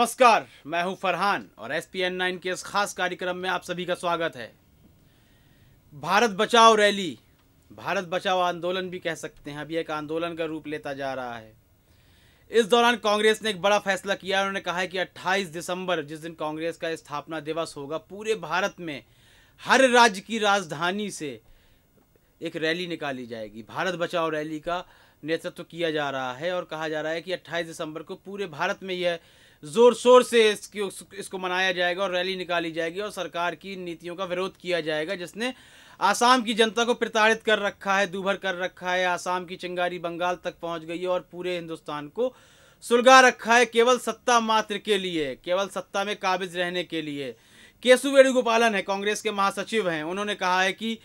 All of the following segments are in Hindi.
नमस्कार, मैं हूँ फरहान और एस पी एन नाइन के इस खास कार्यक्रम में आप सभी का स्वागत है। भारत बचाओ रैली, भारत बचाओ आंदोलन भी कह सकते हैं। अभी एक आंदोलन का रूप लेता जा रहा है। इस दौरान कांग्रेस ने एक बड़ा फैसला किया। उन्होंने कहा है कि 28 दिसंबर, जिस दिन कांग्रेस का स्थापना दिवस होगा, पूरे भारत में हर राज्य की राजधानी से एक रैली निकाली जाएगी। भारत बचाओ रैली का नेतृत्व किया जा रहा है और कहा जा रहा है कि 28 दिसंबर को पूरे भारत में यह ज़ोर शोर से इसकी, इसको मनाया जाएगा और रैली निकाली जाएगी और सरकार की नीतियों का विरोध किया जाएगा, जिसने आसाम की जनता को प्रताड़ित कर रखा है, दूभर कर रखा है। आसाम की चिंगारी बंगाल तक पहुँच गई है और पूरे हिंदुस्तान को सुलगा रखा है केवल सत्ता मात्र के लिए, केवल सत्ता में काबिज रहने के लिए। केसु वेणुगोपालन है, कांग्रेस के महासचिव हैं। उन्होंने कहा है कि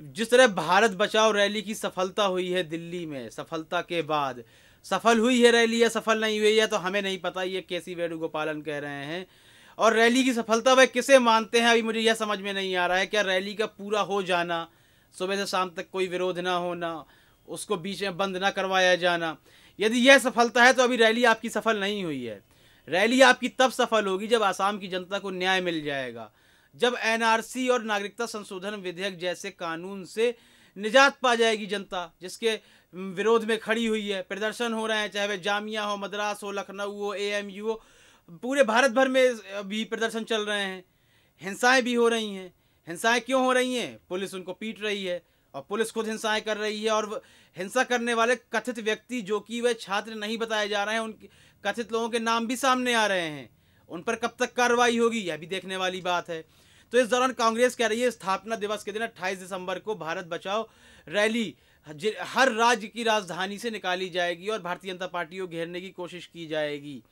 जिस तरह भारत बचाओ रैली की सफलता हुई है दिल्ली में, सफलता के बाद सफल हुई है रैली या सफल नहीं हुई है तो हमें नहीं पता ये केसी वेणुगोपालन कह रहे हैं। और रैली की सफलता वह किसे मानते हैं, अभी मुझे यह समझ में नहीं आ रहा है। क्या रैली का पूरा हो जाना, सुबह से शाम तक कोई विरोध ना होना, उसको बीच में बंद ना करवाया जाना, यदि यह सफलता है तो अभी रैली आपकी सफल नहीं हुई है। रैली आपकी तब सफल होगी जब आसाम की जनता को न्याय मिल जाएगा। जब एनआरसी और नागरिकता संशोधन विधेयक जैसे कानून से निजात पा जाएगी जनता, जिसके विरोध में खड़ी हुई है, प्रदर्शन हो रहे हैं, चाहे वह जामिया हो, मद्रास हो, लखनऊ हो ए हो, पूरे भारत भर में भी प्रदर्शन चल रहे हैं। हिंसाएँ भी हो रही हैं। हिंसाएँ क्यों हो रही हैं? पुलिस उनको पीट रही है और पुलिस खुद हिंसाएँ कर रही है और हिंसा करने वाले कथित व्यक्ति जो कि वह छात्र नहीं बताए जा रहे हैं उन कथित लोगों के नाम भी सामने आ रहे हैं। उन पर कब तक कार्रवाई होगी, यह भी देखने वाली बात है। तो इस दौरान कांग्रेस कह रही है, स्थापना दिवस के दिन अट्ठाईस दिसंबर को भारत बचाओ रैली हर राज्य की राजधानी से निकाली जाएगी और भारतीय जनता पार्टी को घेरने की कोशिश की जाएगी।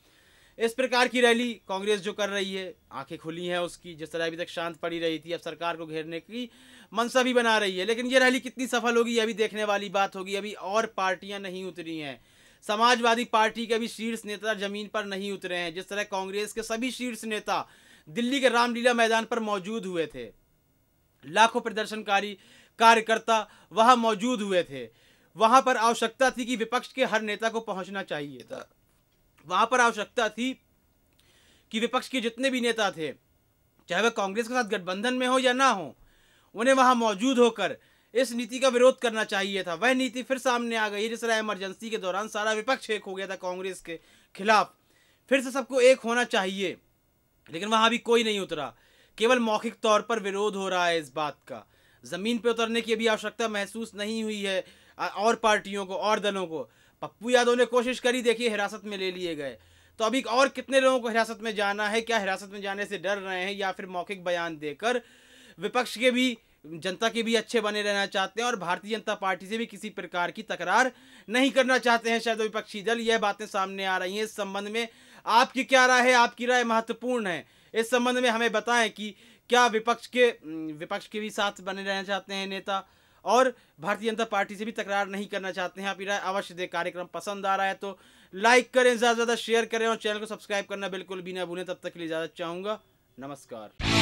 इस प्रकार की रैली कांग्रेस जो कर रही है, आँखें खुली हैं उसकी, जिस तरह अभी तक शांत पड़ी रही थी, अब सरकार को घेरने की मनसा भी बना रही है। लेकिन ये रैली कितनी सफल होगी अभी देखने वाली बात होगी। अभी और पार्टियाँ नहीं उतरी हैं। समाजवादी पार्टी के भी शीर्ष नेता ज़मीन पर नहीं उतरे हैं। जिस तरह कांग्रेस के सभी शीर्ष नेता दिल्ली के रामलीला मैदान पर मौजूद हुए थे। लाखों प्रदर्शनकारी कार्यकर्ता वहाँ मौजूद हुए थे। वहाँ पर आवश्यकता थी कि विपक्ष के हर नेता को पहुँचना चाहिए था। वहाँ पर आवश्यकता थी कि विपक्ष के जितने भी नेता थे, चाहे वह कांग्रेस के साथ गठबंधन में हो या ना हो, उन्हें वहाँ मौजूद होकर इस नीति का विरोध करना चाहिए था। वह नीति फिर सामने आ गई, जिस तरह इमरजेंसी के दौरान सारा विपक्ष एक हो गया था कांग्रेस के खिलाफ। फिर से सबको एक होना चाहिए। लेकिन वहाँ भी कोई नहीं उतरा। केवल मौखिक तौर पर विरोध हो रहा है इस बात का। ज़मीन पे उतरने की अभी आवश्यकता महसूस नहीं हुई है और पार्टियों को, और दलों को। पप्पू यादव ने कोशिश करी, देखिए, हिरासत में ले लिए गए। तो अभी और कितने लोगों को हिरासत में जाना है, क्या हिरासत में जाने से डर रहे हैं, या फिर मौखिक बयान देकर विपक्ष के भी, जनता के भी अच्छे बने रहना चाहते हैं और भारतीय जनता पार्टी से भी किसी प्रकार की तकरार नहीं करना चाहते हैं शायद विपक्षी दल। यह बातें सामने आ रही हैं। इस संबंध में आपकी क्या राय है? आपकी राय महत्वपूर्ण है। इस संबंध में हमें बताएँ कि क्या विपक्ष के विपक्ष के भी साथ बने रहना चाहते हैं नेता? और भारतीय जनता पार्टी से भी तकरार नहीं करना चाहते हैं? आपकी राय अवश्य दे। कार्यक्रम पसंद आ रहा है तो लाइक करें, ज़्यादा से ज़्यादा शेयर करें और चैनल को सब्सक्राइब करना बिल्कुल भी ना भूलें। तब तक के लिए इजाज़त चाहूँगा। नमस्कार।